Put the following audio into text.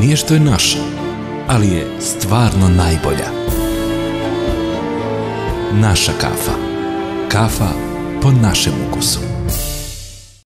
nije što je naša, ali je stvarno najbolja. Naša kafa. Kafa po našem ukusu.